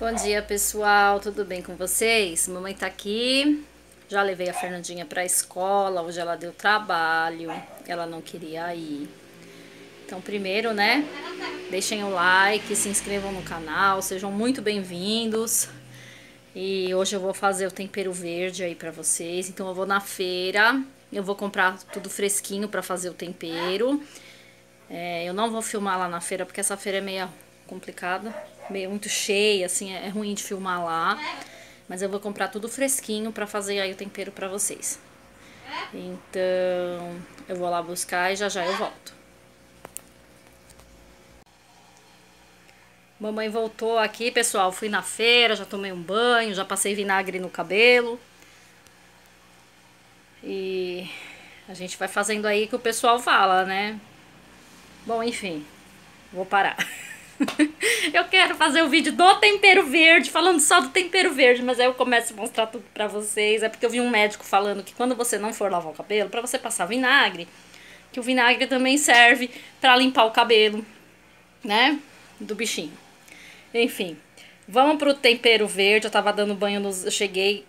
Bom dia, pessoal. Tudo bem com vocês? Mamãe tá aqui. Já levei a Fernandinha pra escola. Hoje ela deu trabalho. Ela não queria ir. Então, primeiro, né? Deixem o like, se inscrevam no canal. Sejam muito bem-vindos. E hoje eu vou fazer o tempero verde aí pra vocês. Então, eu vou na feira. Eu vou comprar tudo fresquinho pra fazer o tempero. É, eu não vou filmar lá na feira, porque essa feira é meio complicada, meio muito cheia, assim, é, é ruim de filmar lá. Mas eu vou comprar tudo fresquinho pra fazer aí o tempero pra vocês. Então, eu vou lá buscar e já já eu volto. Mamãe voltou aqui, pessoal. Fui na feira, já tomei um banho, já passei vinagre no cabelo. E a gente vai fazendo aí que o pessoal fala, né? Bom, enfim, vou parar. eu quero fazer o vídeo do tempero verde, falando só do tempero verde, mas aí eu começo a mostrar tudo pra vocês. É porque eu vi um médico falando que quando você não for lavar o cabelo, pra você passar vinagre, que o vinagre também serve pra limpar o cabelo, né? Do bichinho. Enfim, vamos pro tempero verde. Eu tava dando banho nos... Eu cheguei,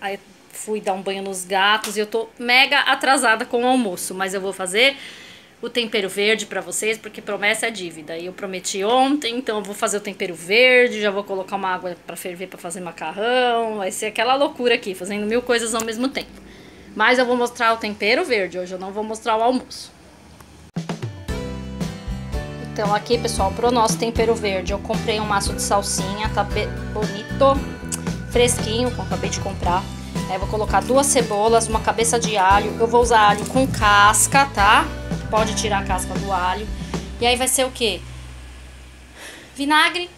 aí fui dar um banho nos gatos e eu tô mega atrasada com o almoço, mas eu vou fazer o tempero verde para vocês, porque promessa é dívida. E eu prometi ontem, então eu vou fazer o tempero verde, já vou colocar uma água para ferver para fazer macarrão. Vai ser aquela loucura aqui, fazendo mil coisas ao mesmo tempo. Mas eu vou mostrar o tempero verde, hoje eu não vou mostrar o almoço. Então aqui, pessoal, pro nosso tempero verde, eu comprei um maço de salsinha, tá bonito, fresquinho, que eu acabei de comprar. Aí eu vou colocar duas cebolas, uma cabeça de alho. Eu vou usar alho com casca, tá? Pode tirar a casca do alho. E aí vai ser o quê? Vinagre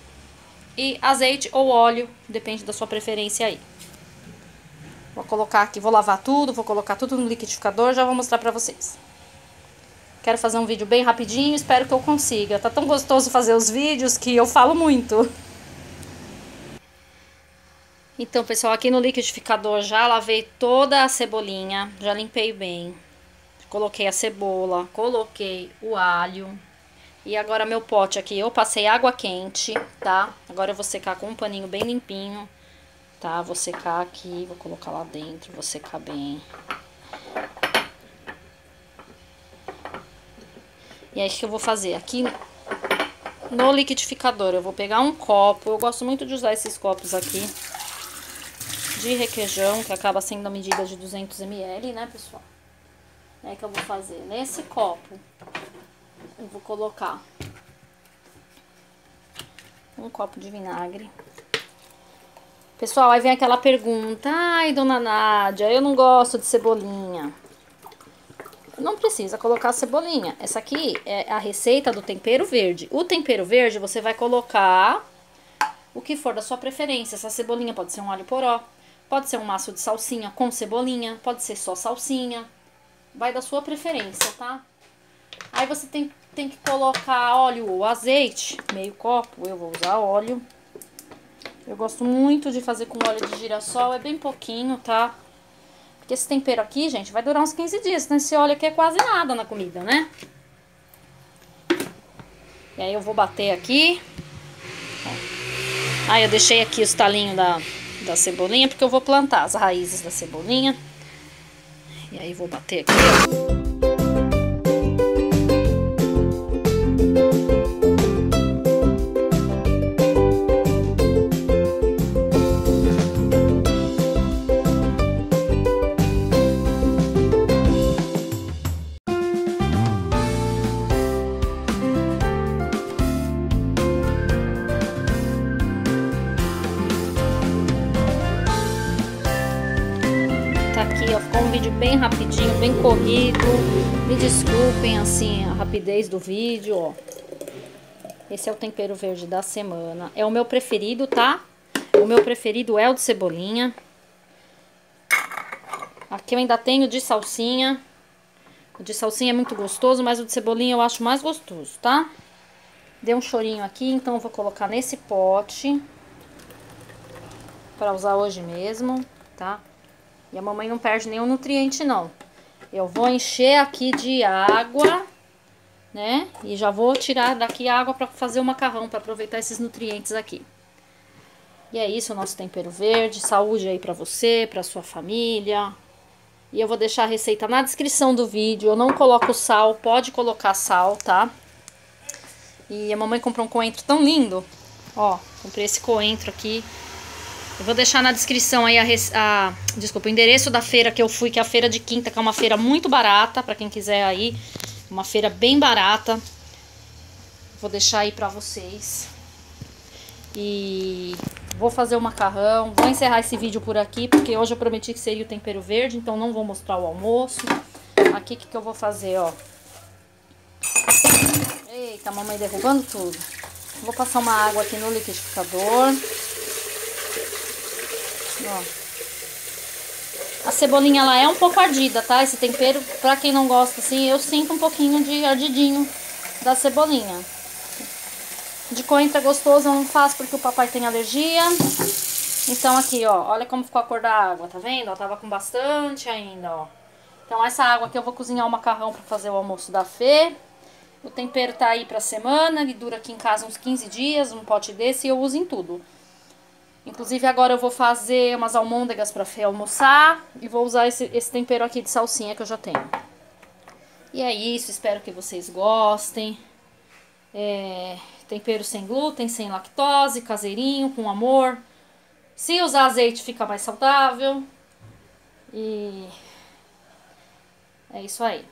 e azeite ou óleo, depende da sua preferência aí. Vou colocar aqui, vou lavar tudo, vou colocar tudo no liquidificador, já vou mostrar pra vocês. Quero fazer um vídeo bem rapidinho, espero que eu consiga. Tá tão gostoso fazer os vídeos que eu falo muito. Então, pessoal, aqui no liquidificador já lavei toda a cebolinha, já limpei bem. Coloquei a cebola, coloquei o alho. E agora meu pote aqui, eu passei água quente, tá? Agora eu vou secar com um paninho bem limpinho, tá? Vou secar aqui, vou colocar lá dentro, vou secar bem. E é isso que eu vou fazer aqui no liquidificador. Eu vou pegar um copo, eu gosto muito de usar esses copos aqui de requeijão, que acaba sendo a medida de 200 ml, né, pessoal? É que eu vou fazer nesse copo. Eu vou colocar um copo de vinagre. Pessoal, aí vem aquela pergunta, ai, dona Nádia, eu não gosto de cebolinha. Não precisa colocar cebolinha. Essa aqui é a receita do tempero verde. O tempero verde você vai colocar o que for da sua preferência. Essa cebolinha pode ser um alho poró, Pode ser um maço de salsinha com cebolinha, pode ser só salsinha. Vai da sua preferência, tá? Aí você tem, tem que colocar óleo ou azeite, meio copo, eu vou usar óleo. Eu gosto muito de fazer com óleo de girassol, é bem pouquinho, tá? Porque esse tempero aqui, gente, vai durar uns 15 dias, então esse óleo aqui é quase nada na comida, né? E aí eu vou bater aqui. Aí eu deixei aqui os talinhos da, da cebolinha, porque eu vou plantar as raízes da cebolinha. E aí vou bater aqui, vídeo bem rapidinho, bem corrido. Me desculpem, assim, a rapidez do vídeo, ó. Esse é o tempero verde da semana. É o meu preferido, tá? O meu preferido é o de cebolinha. Aqui eu ainda tenho de salsinha. O de salsinha é muito gostoso, mas o de cebolinha eu acho mais gostoso, tá? Deu um chorinho aqui, então eu vou colocar nesse pote. Pra usar hoje mesmo, tá? E a mamãe não perde nenhum nutriente, não. Eu vou encher aqui de água, né? E já vou tirar daqui a água para fazer o macarrão, para aproveitar esses nutrientes aqui. E é isso o nosso tempero verde. Saúde aí pra você, pra sua família. E eu vou deixar a receita na descrição do vídeo. Eu não coloco sal, pode colocar sal, tá? E a mamãe comprou um coentro tão lindo. Ó, comprei esse coentro aqui. Eu vou deixar na descrição aí a, a, desculpa, o endereço da feira que eu fui, que é a feira de quinta, que é uma feira muito barata, para quem quiser aí. Uma feira bem barata. Vou deixar aí pra vocês. E vou fazer o macarrão. Vou encerrar esse vídeo por aqui, porque hoje eu prometi que seria o tempero verde, então não vou mostrar o almoço. Aqui, o que, que eu vou fazer, ó. Eita, mamãe derrubando tudo. Vou passar uma água aqui no liquidificador. Ó. A cebolinha, ela é um pouco ardida, tá? Esse tempero, pra quem não gosta assim, eu sinto um pouquinho de ardidinho da cebolinha. De coentro é gostoso, eu não faço porque o papai tem alergia. Então aqui, ó, olha como ficou a cor da água, tá vendo? Ó, tava com bastante ainda, ó. Então essa água aqui eu vou cozinhar o macarrão pra fazer o almoço da Fê. O tempero tá aí pra semana, ele dura aqui em casa uns 15 dias, um pote desse, e eu uso em tudo. Inclusive agora eu vou fazer umas almôndegas pra Fê almoçar e vou usar esse, esse tempero aqui de salsinha que eu já tenho. E é isso, espero que vocês gostem. É, tempero sem glúten, sem lactose, caseirinho, com amor. Se usar azeite fica mais saudável. E é isso aí.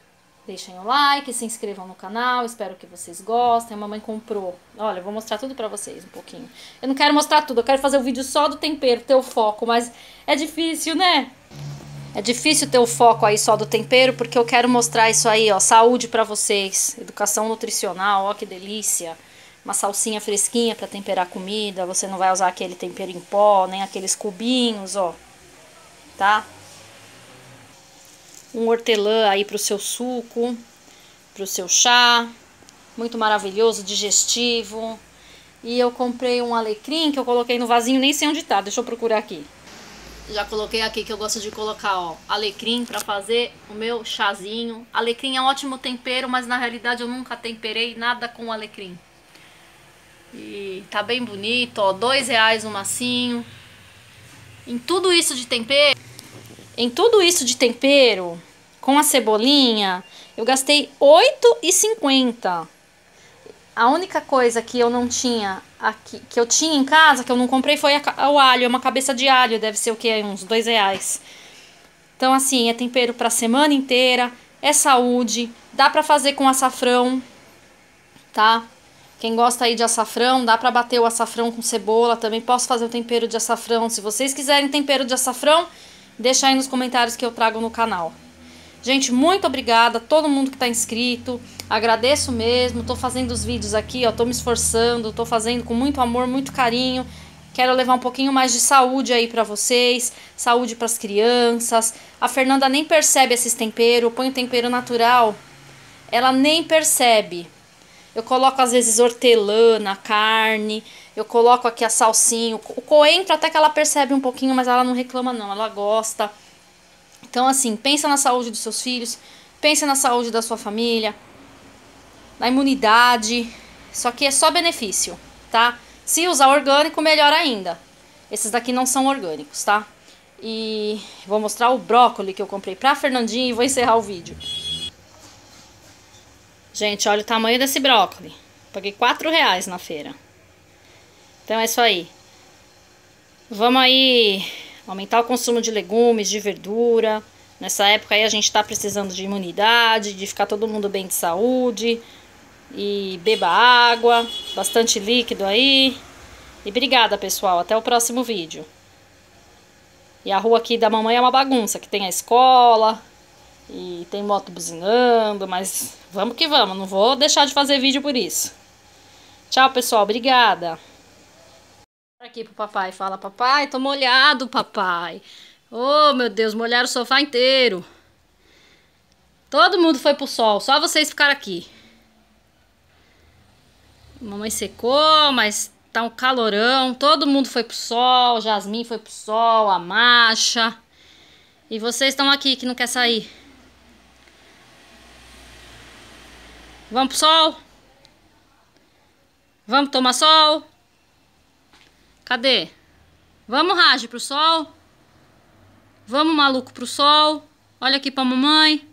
Deixem o like, se inscrevam no canal, espero que vocês gostem. A mamãe comprou. Olha, eu vou mostrar tudo pra vocês um pouquinho. Eu não quero mostrar tudo, eu quero fazer o um vídeo só do tempero, ter o foco, mas é difícil, né? É difícil ter o foco aí só do tempero, porque eu quero mostrar isso aí, ó, saúde pra vocês, educação nutricional, ó que delícia. Uma salsinha fresquinha pra temperar comida, você não vai usar aquele tempero em pó, nem aqueles cubinhos, ó. Tá? Um hortelã aí para o seu suco, para o seu chá, muito maravilhoso, digestivo. E eu comprei um alecrim que eu coloquei no vasinho, nem sei onde tá, deixa eu procurar aqui. Já coloquei aqui que eu gosto de colocar, ó, alecrim para fazer o meu chazinho. Alecrim é um ótimo tempero, mas na realidade eu nunca temperei nada com alecrim. E tá bem bonito, ó, dois reais o massinho. Em tudo isso de tempero, em tudo isso de tempero, com a cebolinha, eu gastei R$8,50. A única coisa que eu não tinha aqui, que eu tinha em casa, que eu não comprei, foi a, o alho. É uma cabeça de alho, deve ser o que? Uns dois reais. Então, assim, é tempero pra semana inteira, é saúde, dá pra fazer com açafrão, tá? Quem gosta aí de açafrão, dá pra bater o açafrão com cebola, também posso fazer o tempero de açafrão. Se vocês quiserem tempero de açafrão, Deixa aí nos comentários que eu trago no canal. Gente, muito obrigada a todo mundo que está inscrito. Agradeço mesmo. Tô fazendo os vídeos aqui, ó. Tô me esforçando, tô fazendo com muito amor, muito carinho. Quero levar um pouquinho mais de saúde aí para vocês, saúde para as crianças. A Fernanda nem percebe esses temperos, põe o tempero natural. Ela nem percebe. Eu coloco às vezes hortelã na carne, eu coloco aqui a salsinha, o coentro até que ela percebe um pouquinho, mas ela não reclama não, ela gosta. Então assim, pensa na saúde dos seus filhos, pensa na saúde da sua família, na imunidade, só que é só benefício, tá? Se usar orgânico, melhor ainda. Esses daqui não são orgânicos, tá? E vou mostrar o brócolis que eu comprei pra Fernandinha e vou encerrar o vídeo. Gente, olha o tamanho desse brócolis. Paguei 4 reais na feira. Então é isso aí. Vamos aí aumentar o consumo de legumes, de verdura. Nessa época aí a gente tá precisando de imunidade, de ficar todo mundo bem de saúde. E beba água, bastante líquido aí. E obrigada, pessoal. Até o próximo vídeo. E a rua aqui da mamãe é uma bagunça, que tem a escola, e tem moto buzinando, mas vamos que vamos. Não vou deixar de fazer vídeo por isso. Tchau, pessoal. Obrigada. Aqui pro papai. Fala, papai, tô molhado, papai. Oh, meu Deus, molharam o sofá inteiro. Todo mundo foi pro sol, só vocês ficaram aqui. Mamãe secou, mas tá um calorão. Todo mundo foi pro sol. Jasmine foi pro sol, a Macha. E vocês estão aqui que não quer sair. Vamos pro sol? Vamos tomar sol? Cadê? Vamos, Raj, pro sol? Vamos, maluco, pro sol? Olha aqui pra mamãe.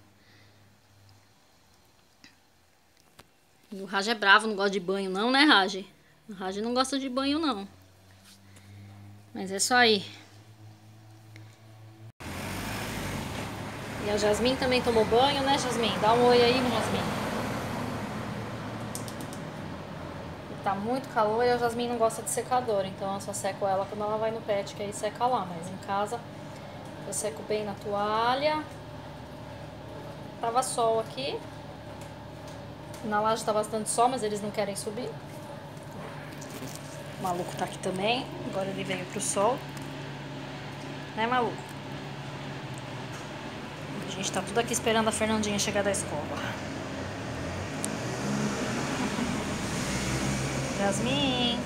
o Raj é bravo, não gosta de banho não, né, Raj? O Raj não gosta de banho não. Mas é isso aí. E a Jasmine também tomou banho, né, Jasmine? Dá um oi aí, Jasmine. Tá muito calor e a Jasmine não gosta de secador, então eu só seco ela quando ela vai no pet, que aí seca lá, mas em casa eu seco bem na toalha. Tava sol aqui. Na laje tá bastante sol, mas eles não querem subir. O maluco tá aqui também, agora ele veio pro sol. Né, maluco? A gente tá tudo aqui esperando a Fernandinha chegar da escola. Jasmine.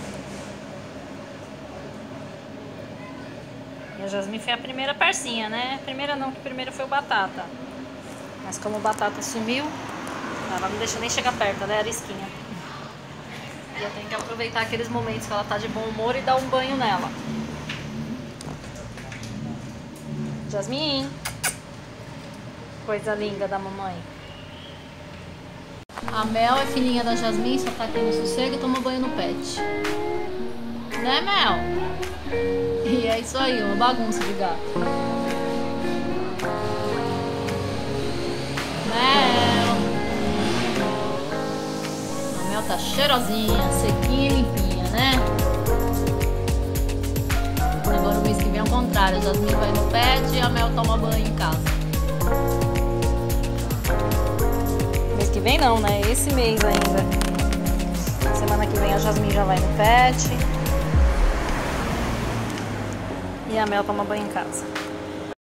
E a Jasmine foi a primeira parcinha, né? Primeira não, que primeira foi o Batata. Mas como o Batata sumiu, ela não deixa nem chegar perto, ela é arisquinha. E eu tenho que aproveitar aqueles momentos que ela tá de bom humor e dar um banho nela. Jasmine. Coisa linda da mamãe. A Mel é filhinha da Jasmine, só tá aqui no sossego e toma banho no pet. Né, Mel? E é isso aí, uma bagunça de gato. Mel. A Mel tá cheirosinha, sequinha e limpinha, né? Agora o mês que vem é o contrário. A Jasmine vai no pet e a Mel toma banho em casa. Vem não, né? Esse mês ainda. Semana que vem a Jasmine já vai no pet. E a Mel toma banho em casa.